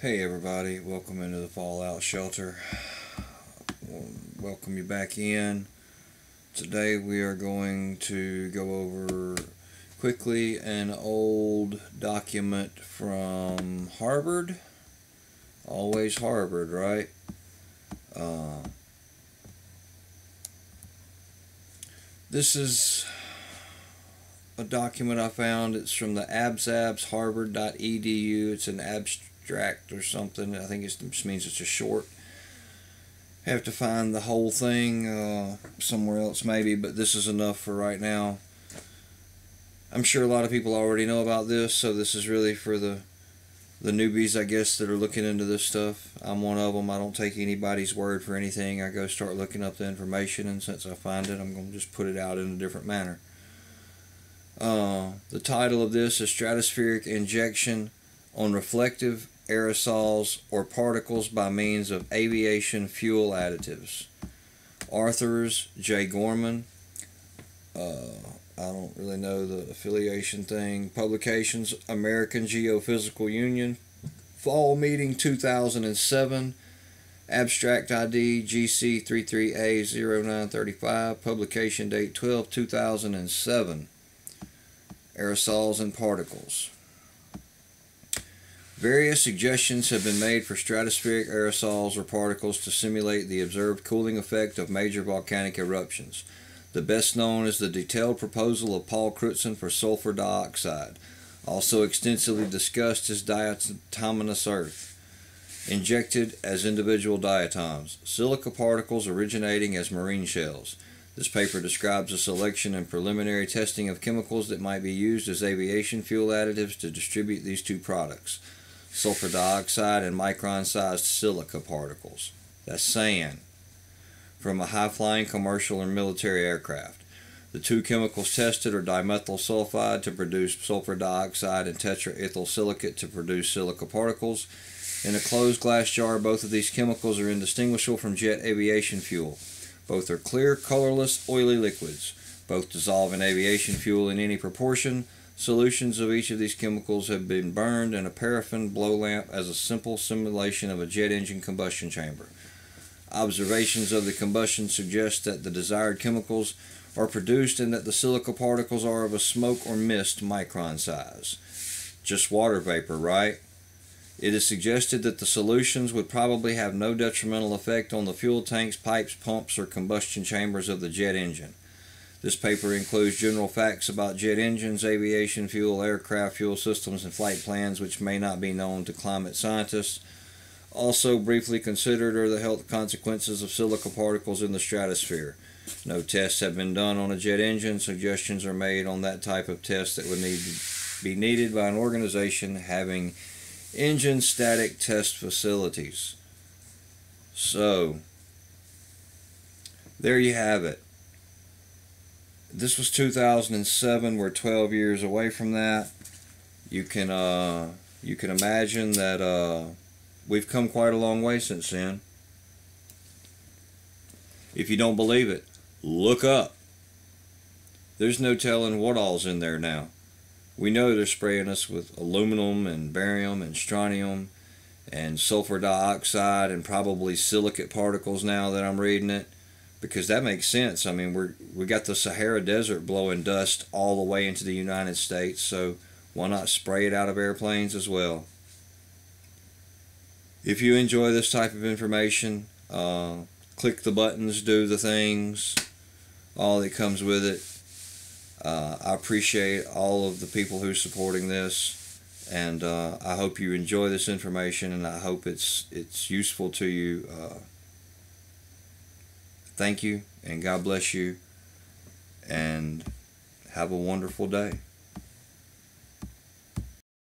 Hey everybody, welcome into the Fallout Shelter. Welcome you back in. Today we are going to go over quickly an old document from Harvard. Always Harvard, right? Uh, this is a document I found. It's from the adsabs harvard.edu. It's an abstract or something. I think it just means it's a short. Have to find the whole thing uh, somewhere else maybe, but this is enough for right now. I'm sure a lot of people already know about this, so this is really for the the newbies, I guess, that are looking into this stuff. I'm one of them. I don't take anybody's word for anything. I go start looking up the information, and since I find it, I'm going to just put it out in a different manner. Uh, the title of this is Stratospheric Injection on Reflective aerosols, or particles by means of aviation fuel additives. Arthurs J. Gorman. Uh, I don't really know the affiliation thing. Publications American Geophysical Union. Fall Meeting 2007. Abstract ID GC33A0935. Publication date 12 2007. Aerosols and particles. Various suggestions have been made for stratospheric aerosols or particles to simulate the observed cooling effect of major volcanic eruptions. The best known is the detailed proposal of Paul Crutzen for sulfur dioxide, also extensively discussed as diatomaceous earth, injected as individual diatoms, silica particles originating as marine shells. This paper describes a selection and preliminary testing of chemicals that might be used as aviation fuel additives to distribute these two products sulfur dioxide, and micron-sized silica particles. That's sand from a high-flying commercial or military aircraft. The two chemicals tested are dimethyl sulfide to produce sulfur dioxide and tetraethyl silicate to produce silica particles. In a closed glass jar, both of these chemicals are indistinguishable from jet aviation fuel. Both are clear, colorless, oily liquids. Both dissolve in aviation fuel in any proportion. Solutions of each of these chemicals have been burned in a paraffin blow lamp as a simple simulation of a jet engine combustion chamber. Observations of the combustion suggest that the desired chemicals are produced and that the silica particles are of a smoke or mist micron size. Just water vapor, right? It is suggested that the solutions would probably have no detrimental effect on the fuel tanks, pipes, pumps, or combustion chambers of the jet engine. This paper includes general facts about jet engines, aviation fuel, aircraft fuel systems, and flight plans which may not be known to climate scientists. Also briefly considered are the health consequences of silica particles in the stratosphere. No tests have been done on a jet engine. Suggestions are made on that type of test that would need be needed by an organization having engine static test facilities. So, there you have it this was 2007. We're 12 years away from that. You can uh, you can imagine that uh, we've come quite a long way since then. If you don't believe it, look up. There's no telling what all's in there now. We know they're spraying us with aluminum and barium and strontium and sulfur dioxide and probably silicate particles now that I'm reading it because that makes sense. I mean, we're we got the Sahara Desert blowing dust all the way into the United States, so why not spray it out of airplanes as well? If you enjoy this type of information, uh, click the buttons, do the things, all that comes with it. Uh, I appreciate all of the people who are supporting this, and uh, I hope you enjoy this information, and I hope it's it's useful to you. Thank you, and God bless you, and have a wonderful day.